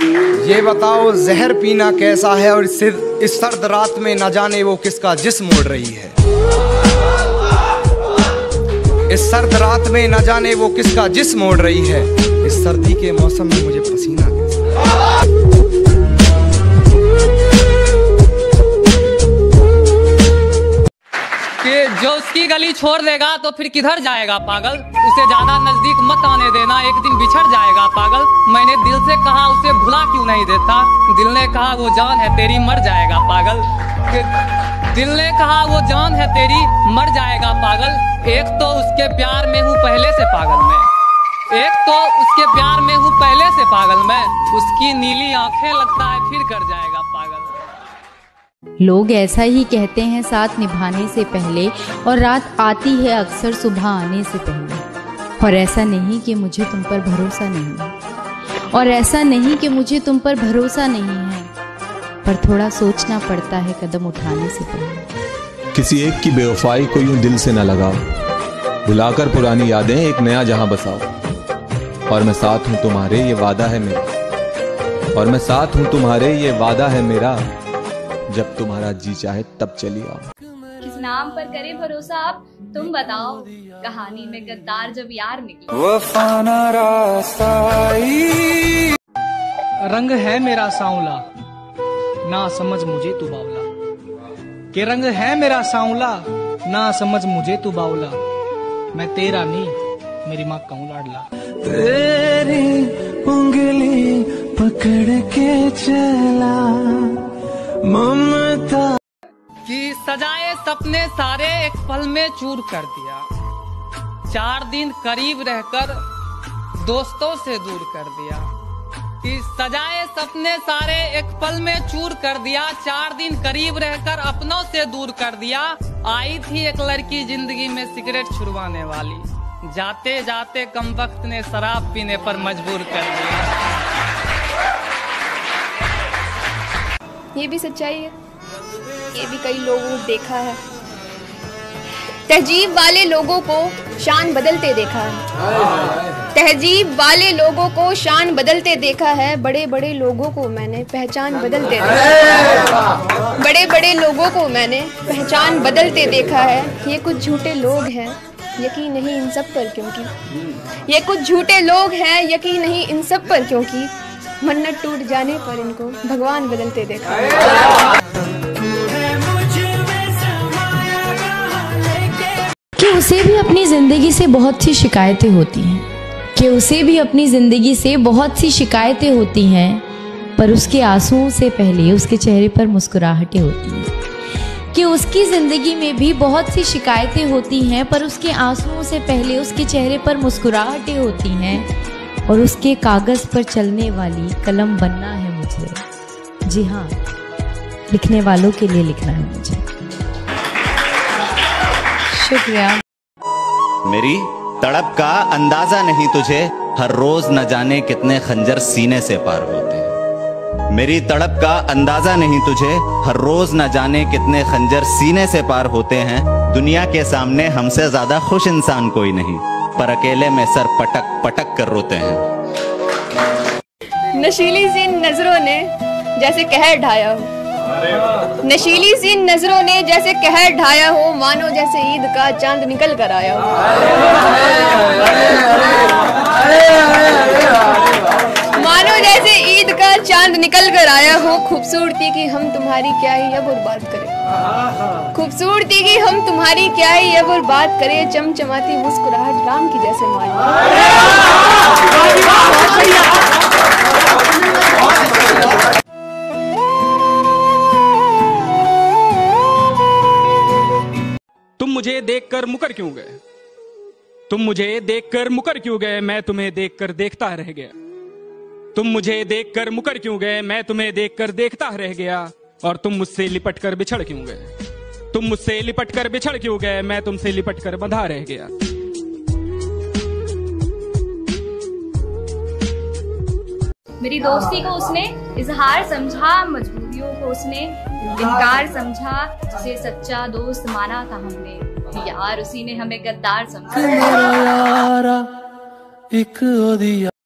ये बताओ, जहर पीना कैसा है और इस सर्द रात में न जाने वो किसका जिस्म मोड़ रही है? इस सर्द रात में न जाने वो किसका जिस्म मोड़ रही है? इस सर्दी के मौसम में मुझे पसीना कि जो उसकी गली छोड़ देगा तो फिर किधर जाएगा, पागल? उसे ज़्यादा नज़दीक मत आने देना। एक दिन बिछड़ जाएगा पागल। मैंने दिल से कहा, उसे भुला क्यों नहीं देता? दिल ने कहा, वो जान है तेरी, मर जाएगा पागल। दिल ने कहा, वो जान है तेरी, मर जाएगा पागल। एक तो उसके प्यार में हूँ पहले से पागल मैं। एक तो उसके प्यार में हूँ पहले से पागल मैं। उसकी नीली आँखें लगता है फिर कर जाएगा पागल। लोग ऐसा ही कहते हैं, साथ निभाने से पहले और रात आती है अक्सर सुबह आने से पहले। और ऐसा नहीं कि मुझे तुम पर भरोसा नहीं है। और ऐसा नहीं कि मुझे तुम पर भरोसा नहीं है। पर थोड़ा सोचना पड़ता है कदम उठाने से पहले। किसी एक की बेवफाई को यूँ दिल से न लगाओ। भुलाकर पुरानी यादें एक नया जहाँ बसाओ। और मैं साथ हूँ तुम्हारे, ये वादा है मेरा। और मैं साथ हूँ तुम्हारे, ये वादा है मेरा। जब तुम्हारा जी चाहे तब चली आओ। नाम पर करे भरोसा आप तुम बताओ कहानी में गद्दार जब यार निकले। वफाना रास्ता रंग है मेरा सांवला ना समझ मुझे तू बावला। के रंग है मेरा सांवला ना समझ मुझे तू बावला। मैं तेरा नहीं मेरी माँ कहूँ लाडला। तेरी उंगली पकड़ के चला ममता सजाए सपने सारे एक पल में चूर कर दिया। चार दिन करीब रहकर दोस्तों से दूर कर दिया। कि सजाए सपने सारे एक पल में चूर कर दिया, चार दिन करीब रहकर अपनों से दूर कर दिया। आई थी एक लड़की ज़िंदगी में सिगरेट छुड़वाने वाली। जाते जाते कम वक्त ने शराब पीने पर मजबूर कर दिया। ये भी सच्चाई है। ये भी कई लोगों को देखा है। तहजीब वाले लोगों को शान बदलते देखा है। तहजीब वाले लोगों को शान बदलते देखा है। बड़े बड़े लोगों को मैंने पहचान बदलते देखा बड़े बड़े लोगों को मैंने पहचान बदलते देखा है। ये कुछ झूठे लोग हैं। यकीन नहीं इन सब पर क्योंकि। ये कुछ झूठे लोग हैं। यकीन नहीं इन सब पर क्योंकि। मन्नत टूट जाने पर इनको भगवान बदलते देखा। कि उसे भी अपनी ज़िंदगी से बहुत सी शिकायतें होती हैं। कि उसे भी अपनी ज़िंदगी से बहुत सी शिकायतें होती हैं, पर उसके आंसुओं से पहले उसके चेहरे पर मुस्कुराहटें होती हैं। कि उसकी ज़िंदगी में भी बहुत सी शिकायतें होती हैं, पर उसके आंसुओं से पहले उसके चेहरे पर मुस्कुराहटें होती हैं। और उसके कागज़ पर चलने वाली कलम बनना है मुझे। जी हाँ लिखने वालों के लिए लिखना है मुझे। शुक्रिया। मेरी, तड़प का अंदाज़ा नहीं तुझे, हर रोज न जाने कितने खंजर सीने से पार होते हैं। मेरी, तड़प का अंदाज़ा नहीं तुझे, हर रोज न जाने कितने खंजर सीने से पार होते हैं। दुनिया के सामने हमसे ज़्यादा खुश इंसान कोई नहीं। पर अकेले में सर पटक पटक कर रोते हैं नशीली सी नज़रों ने जैसे कहर ढाया हो नशीली सी नज़रों ने जैसे कहर ढाया हो मानो जैसे ईद का चाँद निकल कर आया हो मानो जैसे ईद का चाँद निकल कर आया हो, खूबसूरती की हम तुम्हारी क्या ही अब और बात करें? खूबसूरती की हम तुम्हारी क्या ही अब और बात करें? चमचमाती मुस्कुराहट राम की जैसे मानी तुम मुझे देखकर मुकर क्यों गए? तुम मुझे देखकर मुकर क्यों गए? मैं तुम्हें देखकर देखता रह गया। तुम मुझे देखकर मुकर क्यों गए? मैं तुम्हें देखकर देखता रह गया। और तुम मुझसे लिपट कर बिछड़ क्यों गए? तुम मुझसे लिपट कर बिछड़ क्यों गए? मैं तुमसे लिपट कर बंधा रह गया। मेरी दोस्ती को उसने इजहार समझा मजबूरियों को उसने इनकार समझा जिसे सच्चा दोस्त माना था हमने। यार उसी ने हमें गद्दार समझा।